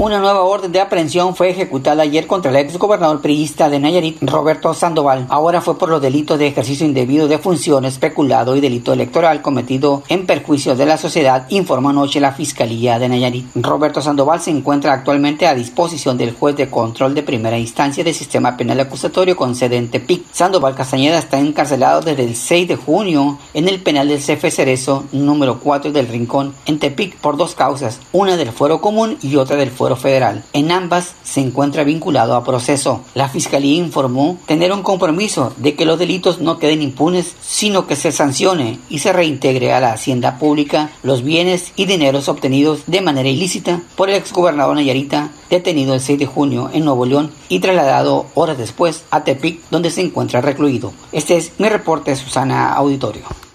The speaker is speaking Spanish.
Una nueva orden de aprehensión fue ejecutada ayer contra el ex gobernador priista de Nayarit, Roberto Sandoval. Ahora fue por los delitos de ejercicio indebido de funciones, especulado y delito electoral cometido en perjuicio de la sociedad, informó anoche la Fiscalía de Nayarit. Roberto Sandoval se encuentra actualmente a disposición del juez de control de primera instancia del sistema penal acusatorio con sede en Tepic. Sandoval Castañeda está encarcelado desde el 6 de junio en el penal del CF Cerezo número 4 del Rincón en Tepic por dos causas, una del fuero común y otra del federal. En ambas se encuentra vinculado a proceso. La Fiscalía informó tener un compromiso de que los delitos no queden impunes, sino que se sancione y se reintegre a la hacienda pública los bienes y dineros obtenidos de manera ilícita por el exgobernador Nayarita, detenido el 6 de junio en Nuevo León y trasladado horas después a Tepic, donde se encuentra recluido. Este es mi reporte, Susana Auditorio.